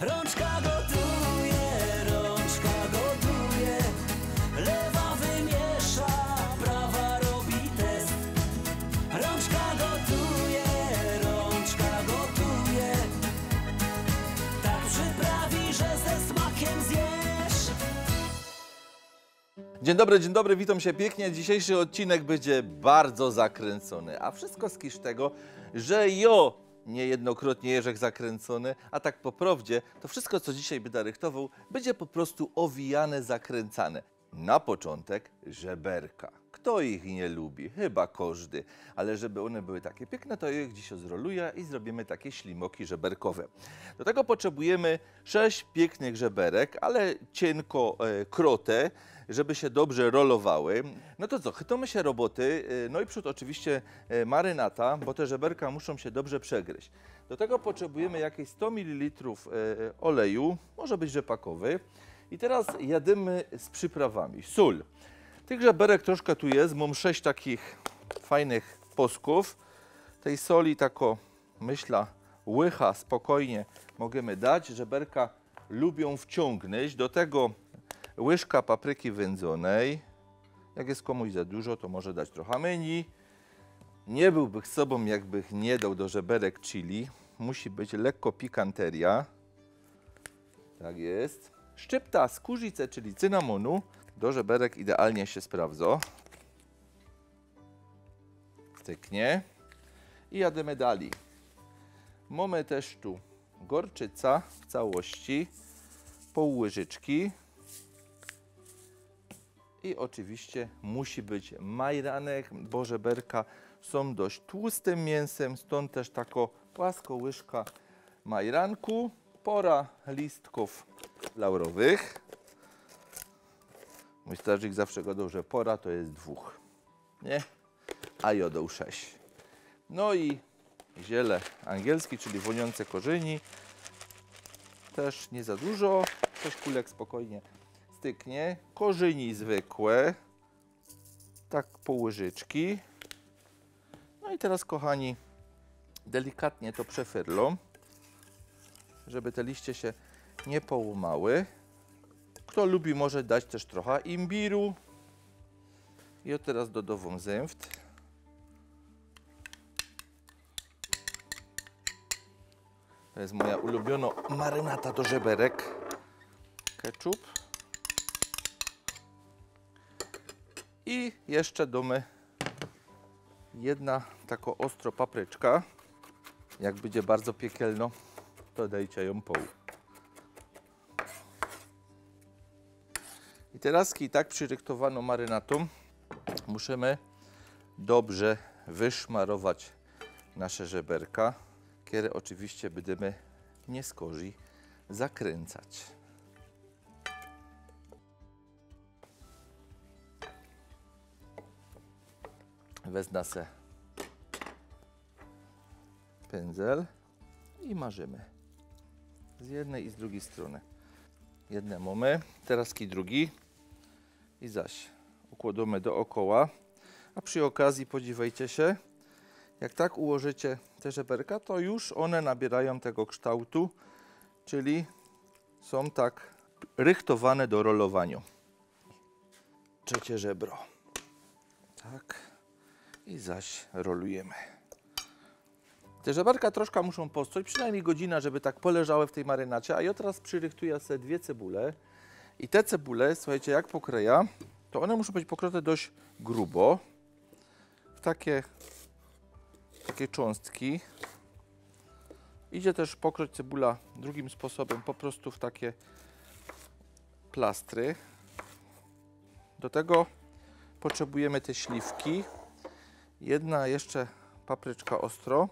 Rączka gotuje, rączka gotuje, lewa wymiesza, prawa robi test. Rączka gotuje, rączka gotuje, tak przyprawi, że ze smakiem zjesz. Dzień dobry, dzień dobry, witam się pięknie. Dzisiejszy odcinek będzie bardzo zakręcony, a wszystko z kisz tego, że jo niejednokrotnie Jerzek zakręcony, a tak po prawdzie, to wszystko, co dzisiaj będę rychtował, będzie po prostu owijane, zakręcane. Na początek żeberka. Kto ich nie lubi? Chyba każdy. Ale żeby one były takie piękne, to je dziś zroluję i zrobimy takie ślimoki żeberkowe. Do tego potrzebujemy sześć pięknych żeberek, ale cienko e, żeby się dobrze rolowały. No to co, chytamy się roboty. e, No i przód oczywiście e, marynata, bo te żeberka muszą się dobrze przegryźć. Do tego potrzebujemy jakieś 100 ml e, oleju, może być rzepakowy. I teraz jadymy z przyprawami. Sól. Tych żeberek troszkę tu jest, mam sześć takich fajnych posków. Tej soli tako, myślę, łycha spokojnie możemy dać. Żeberka lubią wciągnąć. Do tego łyżka papryki wędzonej. Jak jest komuś za dużo, to może dać trochę menu. Nie byłbym z sobą, jakbych nie dał do żeberek chili. Musi być lekko pikanteria. Tak jest. Szczypta skórzice, czyli cynamonu. Do żeberek idealnie się sprawdza. Styknie. I jadymy dalej. Mamy też tu gorczyca w całości, pół łyżeczki. I oczywiście musi być majranek, bo żeberka są dość tłustym mięsem, stąd też tako płasko łyżka majranku, pora listków laurowych. Mój strażnik zawsze gadał, że pora to jest dwóch, nie? A jodą sześć. No i ziele angielskie, czyli woniące korzeni. Też nie za dużo, sześć kulek spokojnie styknie. Korzeni zwykłe, tak pół łyżeczki. No i teraz, kochani, delikatnie to przefyrlą, żeby te liście się nie połamały. Kto lubi, może dać też trochę imbiru. I od teraz dodawam zęft. To jest moja ulubiona marynata do żeberek. Ketchup. I jeszcze domy jedna taka ostro papryczka. Jak będzie bardzo piekielno, to dajcie ją pół. I teraz i tak przyryktowaną marynatą musimy dobrze wyszmarować nasze żeberka, które oczywiście będziemy nie z kozi zakręcać. Wezmę se pędzel i marzymy. Z jednej i z drugiej strony. Jedne mamy, teraz ki drugi i zaś układamy dookoła. A przy okazji podziwiajcie się, jak tak ułożycie te żeberka, to już one nabierają tego kształtu, czyli są tak rychtowane do rolowania. Trzecie żebro. Tak. I zaś rolujemy. Te żeberka troszkę muszą postać, przynajmniej godzina, żeby tak poleżały w tej marynacie. A ja teraz przyrychtuję sobie dwie cebule. I te cebule, słuchajcie, jak pokryja, to one muszą być pokrote dość grubo. W takie, takie cząstki. Idzie też pokroć cebula drugim sposobem, po prostu w takie plastry. Do tego potrzebujemy te śliwki. Jedna jeszcze papryczka ostro,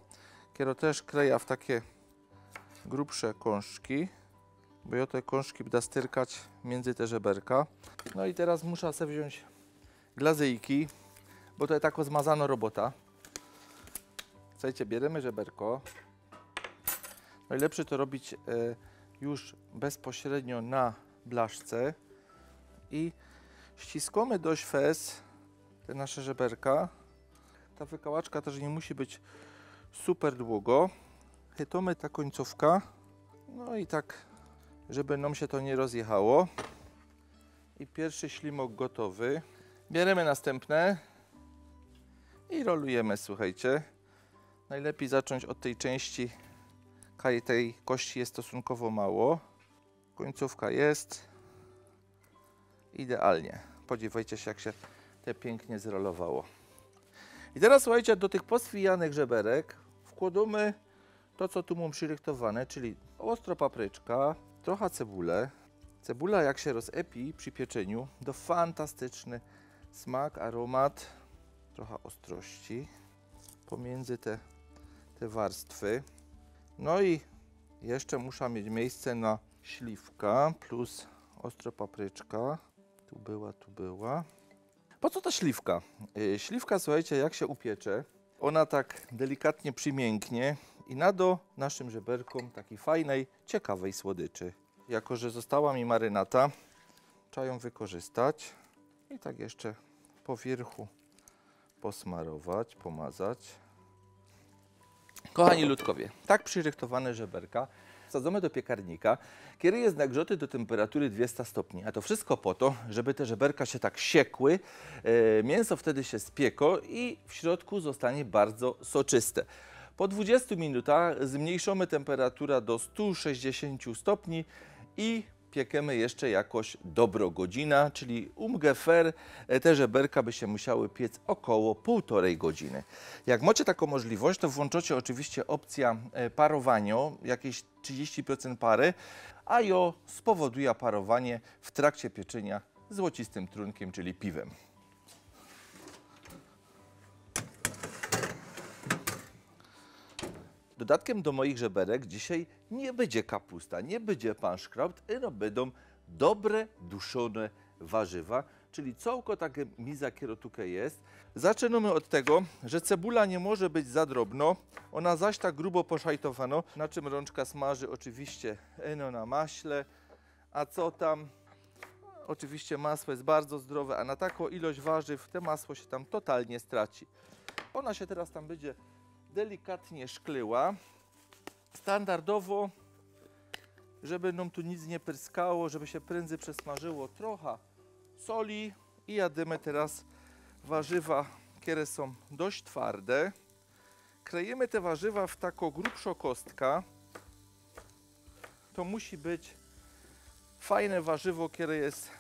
która też kleja w takie grubsze kążki, bo ja te kążki będę styrkać między te żeberka. No i teraz muszę sobie wziąć glazyjki, bo to jest tako zmazana robota. Słuchajcie, bierzemy żeberko. Najlepsze to robić e, już bezpośrednio na blaszce i ściskamy dość fez te nasze żeberka. Ta wykałaczka też nie musi być super długo. Chytamy ta końcówka. No i tak żeby nam się to nie rozjechało. I pierwszy ślimok gotowy. Bierzemy następne i rolujemy, słuchajcie. Najlepiej zacząć od tej części, tej kości jest stosunkowo mało. Końcówka jest idealnie. Podziwiajcie się, jak się te pięknie zrolowało. I teraz słuchajcie, do tych poswijanych żeberek wkładamy to, co tu mam przyryktowane, czyli ostro papryczka, trochę cebulę. Cebula jak się rozepi przy pieczeniu, to fantastyczny smak, aromat, trochę ostrości pomiędzy te, te warstwy. No i jeszcze muszę mieć miejsce na śliwka plus ostro papryczka. Tu była, tu była. Po co ta śliwka? Yy, Śliwka, słuchajcie, jak się upiecze, ona tak delikatnie przymięknie i nado naszym żeberkom takiej fajnej, ciekawej słodyczy. Jako, że została mi marynata, trzeba ją wykorzystać i tak jeszcze po wierzchu posmarować, pomazać. Kochani ludkowie, tak przyryktowane żeberka wsadzamy do piekarnika, kiedy jest nagrzoty do temperatury 200 stopni. A to wszystko po to, żeby te żeberka się tak siekły, e, mięso wtedy się spieko i w środku zostanie bardzo soczyste. Po 20 minutach zmniejszymy temperaturę do 160 stopni i piekemy jeszcze jakoś dobro godzina, czyli umgefer, e, te żeberka by się musiały piec około półtorej godziny. Jak macie taką możliwość, to włączacie oczywiście opcja e, parowania, jakieś 30% pary, a jo spowoduje parowanie w trakcie pieczenia złocistym trunkiem, czyli piwem. Dodatkiem do moich żeberek dzisiaj nie będzie kapusta, nie będzie panszkraut, no będą dobre, duszone warzywa, czyli całko takie która tutaj jest. Zaczynamy od tego, że cebula nie może być za drobno, ona zaś tak grubo poszajtowano, na czym rączka smaży oczywiście eno na maśle, a co tam? Oczywiście masło jest bardzo zdrowe, a na taką ilość warzyw te masło się tam totalnie straci. Ona się teraz tam będzie delikatnie szklyła. Standardowo, żeby nam tu nic nie pryskało, żeby się prędzej przesmażyło, trochę soli i jadymy teraz warzywa, które są dość twarde. Krejemy te warzywa w taką grubszą kostka. To musi być fajne warzywo, które jest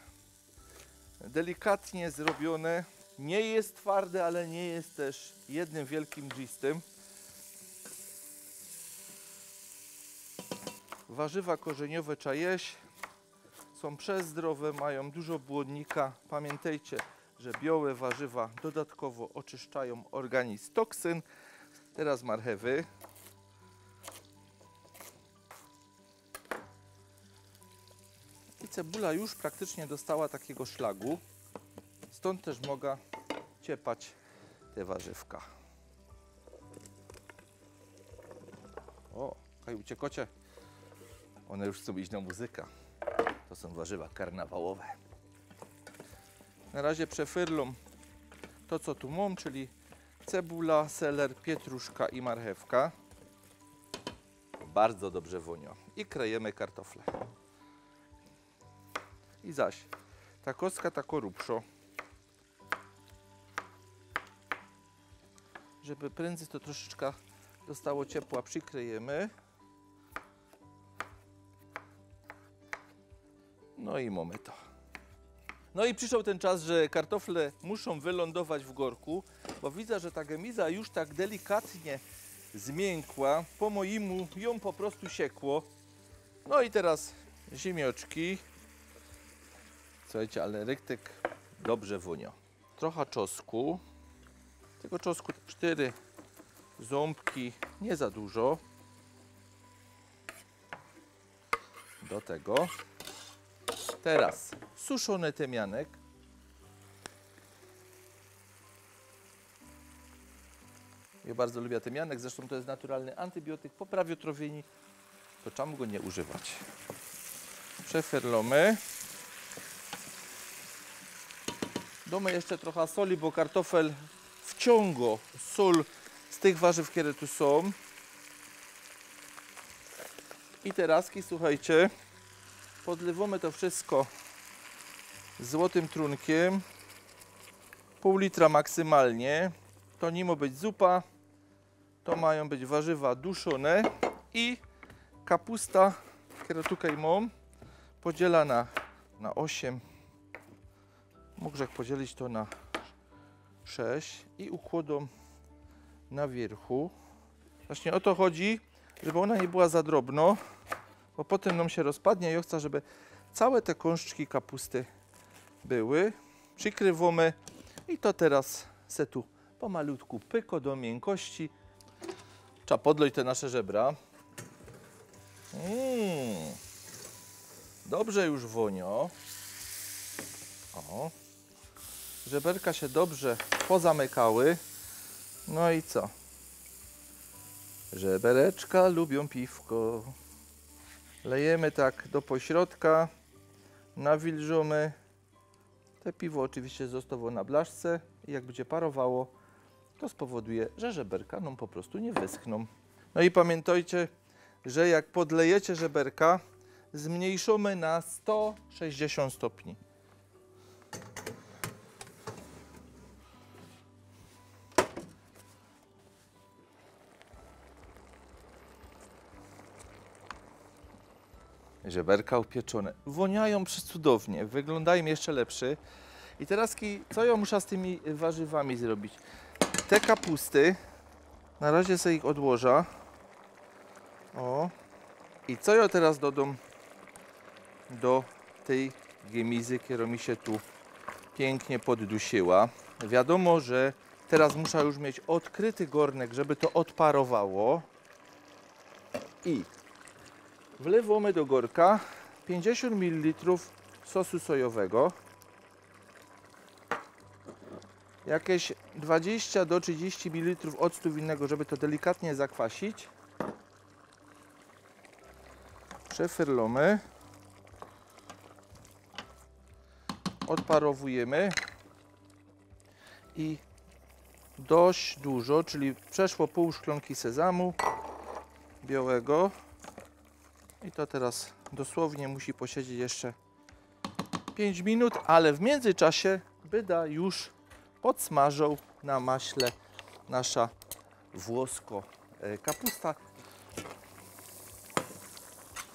delikatnie zrobione. Nie jest twarde, ale nie jest też jednym wielkim gistym. Warzywa korzeniowe trzeba jeść. Są przezdrowe, mają dużo błonnika. Pamiętajcie, że białe warzywa dodatkowo oczyszczają organizm toksyn. Teraz marchewy. I cebula już praktycznie dostała takiego szlagu. Stąd też mogę ciepać te warzywka. O, kaj uciekocie. One już chcą iść na muzykę. To są warzywa karnawałowe. Na razie przefyrlą to, co tu mam, czyli cebula, seler, pietruszka i marchewka. Bardzo dobrze wonio. I krejemy kartofle. I zaś ta kostka tako rubszo. Żeby prędzej to troszeczkę dostało ciepła, przykryjemy. No i mamy to. No i przyszedł ten czas, że kartofle muszą wylądować w gorku, bo widzę, że ta gemiza już tak delikatnie zmiękła. Po moimu ją po prostu siekło. No i teraz ziemioczki. Słuchajcie, ale ryktyk dobrze wunio. Trochę czosku. Tego czosku cztery ząbki, nie za dużo. Do tego Teraz suszony tymianek. Ja bardzo lubię tymianek, zresztą to jest naturalny antybiotyk, poprawia trawienie, to czemu go nie używać? Przeferlomy. Damy jeszcze trochę soli, bo kartofel wciąga sól z tych warzyw, które tu są. I teraz, słuchajcie, podlewamy to wszystko złotym trunkiem. Pół litra maksymalnie. To nie ma być zupa. To mają być warzywa duszone i kapusta, którą tutaj mam, podzielana na 8. Mógł podzielić to na 6 i układą na wierzchu. Właśnie o to chodzi, żeby ona nie była za drobno, bo potem nam się rozpadnie i chcę, żeby całe te kąszczki kapusty były. Przykrywamy i to teraz se tu pomalutku pyko do miękkości. Trzeba podleć te nasze żebra. Mm. Dobrze już wonio. O. Żeberka się dobrze pozamykały. No i co? Żebereczka lubią piwko. Lejemy tak do pośrodka. Nawilżamy. Te piwo oczywiście zostało na blaszce i jak będzie parowało, to spowoduje, że żeberka nam po prostu nie wyschną. No i pamiętajcie, że jak podlejecie żeberka, zmniejszymy na 160 stopni. Żeberka upieczone. Woniają przecudownie, wyglądają jeszcze lepszy. I teraz co ja muszę z tymi warzywami zrobić? Te kapusty, na razie sobie ich odłożę. O. I co ja teraz dodam do tej gemizy, która mi się tu pięknie poddusiła? Wiadomo, że teraz muszę już mieć odkryty gornek, żeby to odparowało. I wlewamy do gorka 50 ml sosu sojowego. Jakieś 20 do 30 ml octu winnego, żeby to delikatnie zakwasić. Przefyrlamy. Odparowujemy. I dość dużo, czyli przeszło pół szklanki sezamu białego. I to teraz dosłownie musi posiedzieć jeszcze 5 minut, ale w międzyczasie byda już podsmażą na maśle nasza włosko e, kapusta.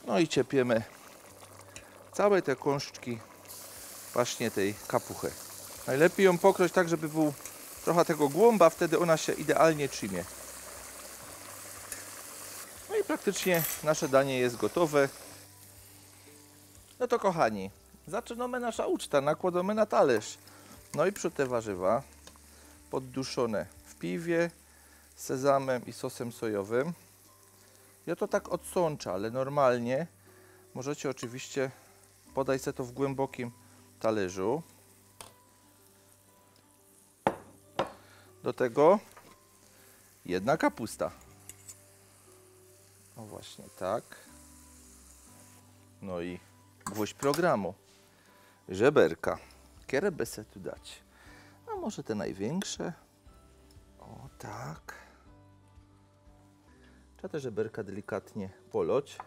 No i ciepiemy całe te kąszczki właśnie tej kapuchy. Najlepiej ją pokroć tak, żeby był trochę tego głąba, wtedy ona się idealnie trzymie. Praktycznie nasze danie jest gotowe. No to kochani, zaczynamy nasza uczta, nakładamy na talerz. No i przy te warzywa podduszone w piwie, sezamem i sosem sojowym. Ja to tak odsączę, ale normalnie możecie oczywiście podać sobie to w głębokim talerzu. Do tego jedna kapusta. O właśnie tak. No i gwóźdź programu. Żeberka. Kierę by se tu dać. A może te największe? O tak. Trzeba te żeberka delikatnie poloć.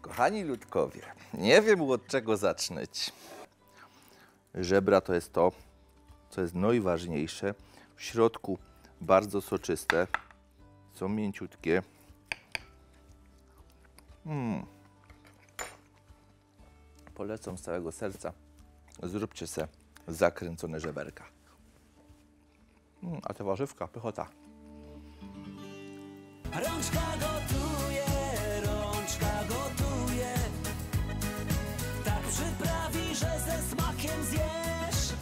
Kochani ludkowie, nie wiem od czego zaczynać. Żebra to jest to, co jest najważniejsze. W środku bardzo soczyste, są mięciutkie. Mm. Polecam z całego serca. Zróbcie se zakręcone żeberka. Mm, a te warzywka, pychota. Rączka gotuje, rączka gotuje. Tak przyprawi, że ze smakiem zjesz.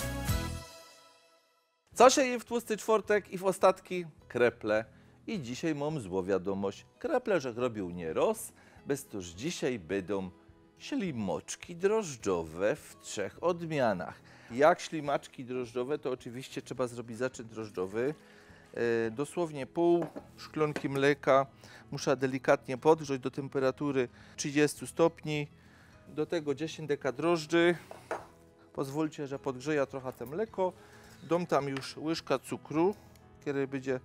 Co się je w tłusty czwartek i w ostatki? Kreple. I dzisiaj mam złą wiadomość. Kreple, że robił nie roz, bez toż dzisiaj będą ślimoczki drożdżowe w trzech odmianach. Jak ślimaczki drożdżowe, to oczywiście trzeba zrobić zaczyn drożdżowy. E, dosłownie pół szklanki mleka. Muszę delikatnie podgrzać do temperatury 30 stopni. Do tego 10 deka drożdży. Pozwólcie, że podgrzeja trochę te mleko. Dom tam już łyżka cukru, który będzie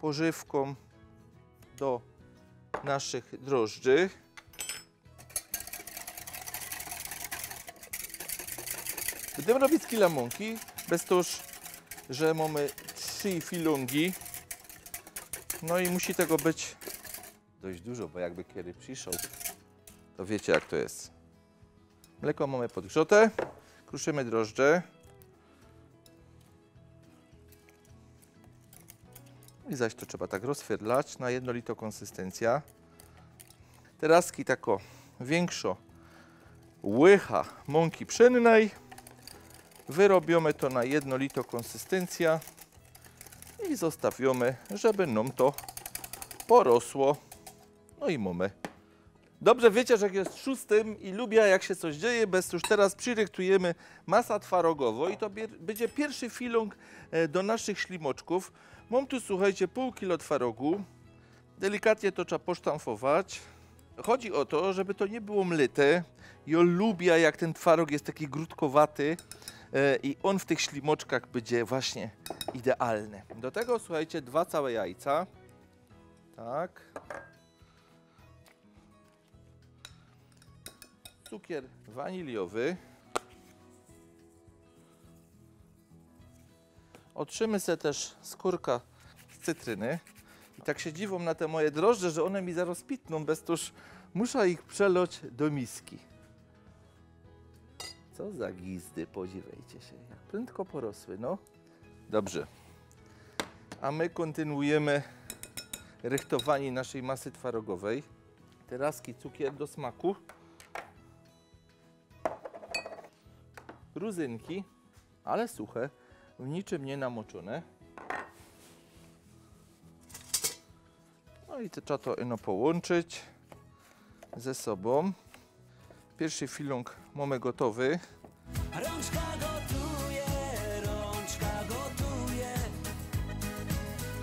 pożywką do naszych drożdży. Będziemy robić kilka mąki, bez to, że mamy trzy filungi. No i musi tego być dość dużo, bo jakby kiedy przyszedł, to wiecie jak to jest. Mleko mamy podgrzote, kruszymy drożdże. I zaś to trzeba tak rozświetlać na jednolitą konsystencja. Terazki tako większo łycha mąki pszennej. Wyrobiamy to na jednolitą konsystencja i zostawiamy, żeby nam to porosło. No i mamy. Dobrze wiecie, że jest szóstym i lubię jak się coś dzieje, bez już teraz przyryktujemy masa twarogowo i to będzie pierwszy filong e, do naszych ślimoczków. Mam tu, słuchajcie, pół kilo twarogu. Delikatnie to trzeba posztamfować. Chodzi o to, żeby to nie było mlyte. Ja lubię, jak ten twaróg jest taki grudkowaty e, i on w tych ślimoczkach będzie właśnie idealny. Do tego, słuchajcie, dwa całe jajca. Tak. Cukier waniliowy. Otrzymy sobie też skórka z cytryny. I tak się dziwą na te moje drożdże, że one mi zaraz pitną, bez tuż muszę ich przeloć do miski. Co za gizdy, podziwiajcie się, jak prędko porosły, no. Dobrze. A my kontynuujemy rychtowanie naszej masy twarogowej. Teraski cukier do smaku. Ruzynki, ale suche, w niczym nie namoczone. No i to trzeba to ino połączyć ze sobą. Pierwszy filong mamy gotowy. Rączka gotuje, rączka gotuje.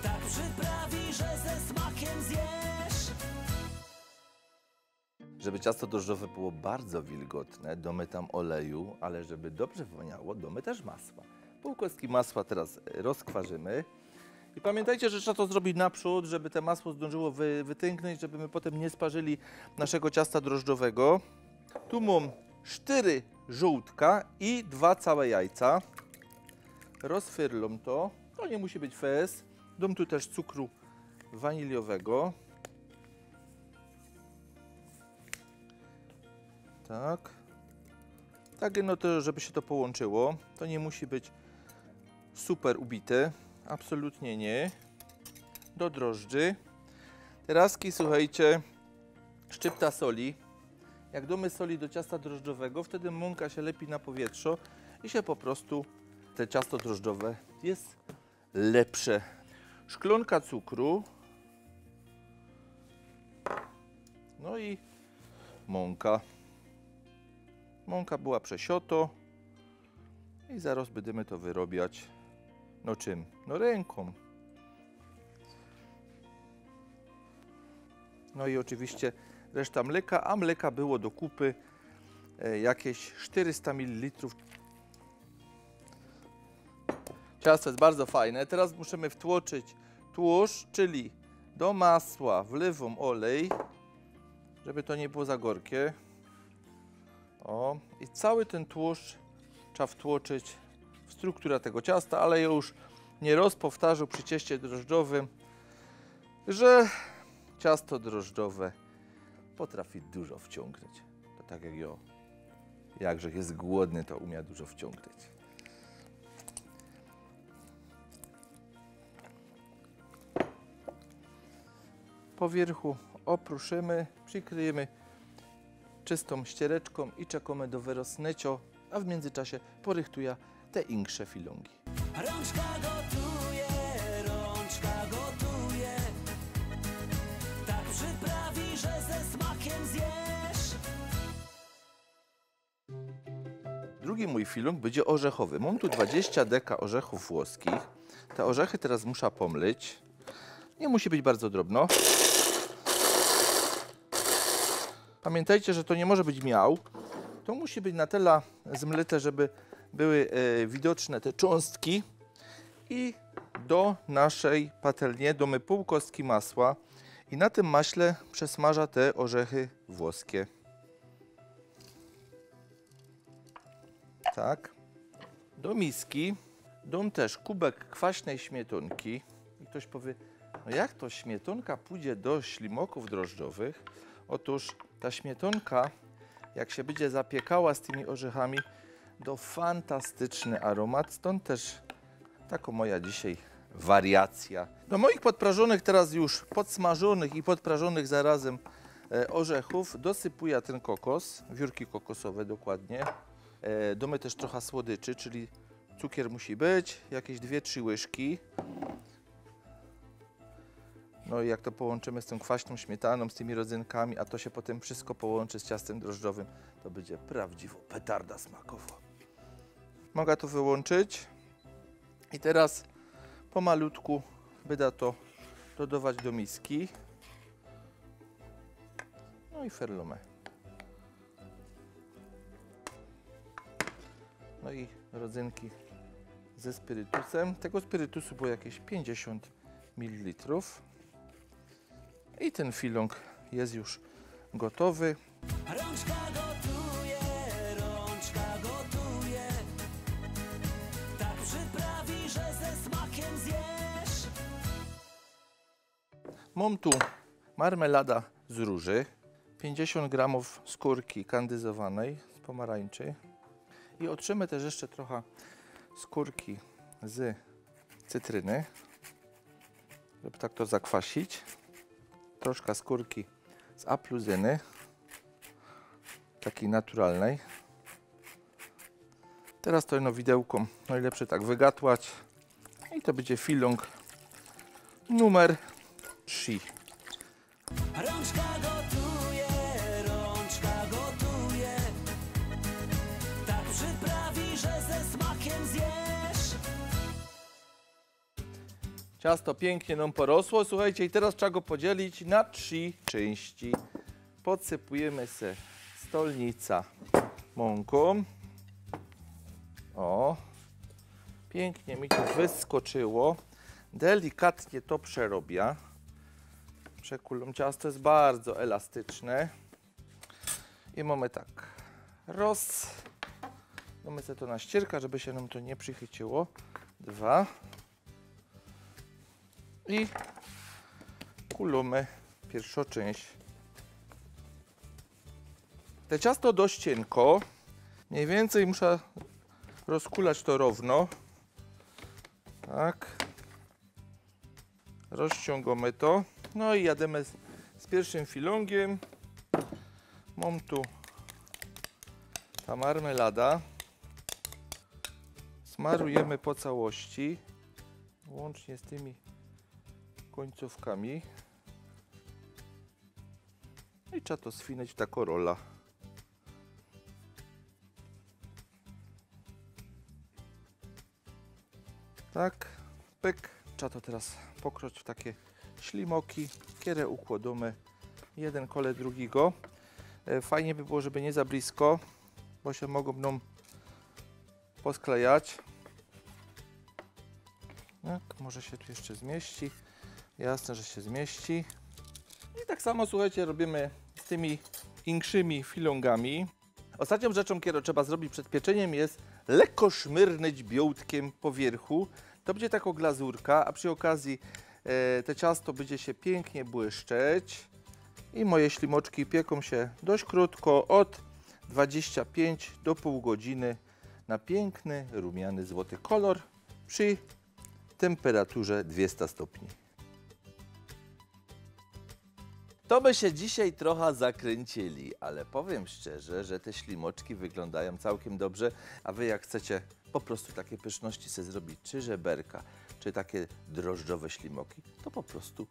Tak przyprawi, że ze smakiem zjesz. Żeby ciasto drożdżowe było bardzo wilgotne, domy tam oleju, ale żeby dobrze woniało, domy też masła. Pół kostki masła teraz rozkwarzymy. I pamiętajcie, że trzeba to zrobić naprzód, żeby te masło zdążyło wy, wytęknąć, żeby my potem nie sparzyli naszego ciasta drożdżowego. Tu mam cztery żółtka i dwa całe jajca. Rozfyrlą to. To nie musi być fez. Dam tu też cukru waniliowego. Tak. Tak, no to żeby się to połączyło. To nie musi być super ubite. Absolutnie nie. Do drożdży. Terazki, słuchajcie, szczypta soli. Jak damy soli do ciasta drożdżowego, wtedy mąka się lepi na powietrzu i się po prostu te ciasto drożdżowe jest lepsze. Szklonka cukru. No i mąka. Mąka była przesioto i zaraz będziemy to wyrobiać. No czym? No ręką. No i oczywiście reszta mleka, a mleka było do kupy e, jakieś 400 ml. Ciasto jest bardzo fajne. Teraz musimy wtłoczyć tłuszcz, czyli do masła wlewam olej, żeby to nie było za gorkie. O, i cały ten tłuszcz trzeba wtłoczyć w strukturę tego ciasta, ale już nie rozpowtarzał przy cieście drożdżowym, że ciasto drożdżowe potrafi dużo wciągnąć. To tak jak ja. Jakże jest głodny, to umie dużo wciągnąć. Po wierzchu opruszymy, przykryjemy czystą ściereczką i czekamy do wyrosnęcia, a w międzyczasie porychtuję te insze filongi. Rączka gotuje, rączka gotuje. Tak przyprawi, że ze smakiem zjesz. Drugi mój filong będzie orzechowy. Mam tu 20 deka orzechów włoskich. Te orzechy teraz muszę pomyć. Nie musi być bardzo drobno. Pamiętajcie, że to nie może być miał. To musi być na tyle zmyte, żeby były e, widoczne te cząstki. I do naszej patelni damy pół kostki masła. I na tym maśle przesmaża te orzechy włoskie. Tak. Do miski dam też kubek kwaśnej śmietonki. I ktoś powie, no jak to śmietonka pójdzie do ślimoków drożdżowych? Otóż ta śmietonka, jak się będzie zapiekała z tymi orzechami, do fantastyczny aromat. Stąd też taka moja dzisiaj wariacja. Do moich podprażonych, teraz już podsmażonych i podprażonych zarazem e, orzechów dosypuję ten kokos, wiórki kokosowe dokładnie. E, Damy też trochę słodyczy, czyli cukier musi być, jakieś 2-3 łyżki. No i jak to połączymy z tą kwaśną śmietaną, z tymi rodzynkami, a to się potem wszystko połączy z ciastem drożdżowym, to będzie prawdziwo petarda smakowo. Mogę to wyłączyć i teraz pomalutku będę to dodawać do miski. No i ferlumę. No i rodzynki ze spirytusem. Tego spirytusu było jakieś 50 ml. I ten filong jest już gotowy. Rączka Mam tu marmelada z róży, 50 gramów skórki kandyzowanej z pomarańczy i otrzemy też jeszcze trochę skórki z cytryny, żeby tak to zakwasić. Troszkę skórki z apluzyny, takiej naturalnej. Teraz to jedno widełką najlepsze tak wygatłać i to będzie filong numer 3. Rączka gotuje, rączka gotuje. Tak przyprawi, że ze smakiem zjesz. Ciasto pięknie nam porosło. Słuchajcie, i teraz trzeba go podzielić na trzy części. Podsypujemy se stolnica mąką. O, pięknie mi to wyskoczyło. Delikatnie to przerobia. Przekulą ciasto jest bardzo elastyczne. I mamy tak. Roz. Damy sobie to na ścierkę, żeby się nam to nie przychyciło. Dwa i kulamy pierwszą część. Te ciasto dość cienko. Mniej więcej muszę rozkulać to równo. Tak. Rozciągamy to. No i jademy z, z pierwszym filongiem. Mam tu ta marmelada. Smarujemy po całości. Łącznie z tymi końcówkami. No I trzeba to swinąć w taką rola. Tak, pyk. Trzeba to teraz pokroć w takie ślimoki, kierę układamy jeden kole drugiego. E, Fajnie by było, żeby nie za blisko, bo się mogą nam posklejać. Tak, może się tu jeszcze zmieści. Jasne, że się zmieści. I tak samo, słuchajcie, robimy z tymi inkszymi filongami. Ostatnią rzeczą, którą trzeba zrobić przed pieczeniem jest lekko szmyrnąć białtkiem po wierchu. To będzie taka glazurka, a przy okazji e, te ciasto będzie się pięknie błyszczeć. I moje ślimoczki pieką się dość krótko, od 25 do pół godziny na piękny, rumiany, złoty kolor przy temperaturze 200 stopni. To by się dzisiaj trochę zakręcili, ale powiem szczerze, że te ślimoczki wyglądają całkiem dobrze, a wy jak chcecie po prostu takie pyszności sobie zrobić, czy żeberka, czy takie drożdżowe ślimoki, to po prostu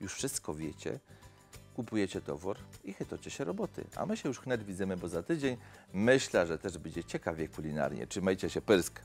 już wszystko wiecie, kupujecie towar i chytocie się roboty. A my się już wnet widzimy, bo za tydzień myślę, że też będzie ciekawie kulinarnie. Trzymajcie się, pysk!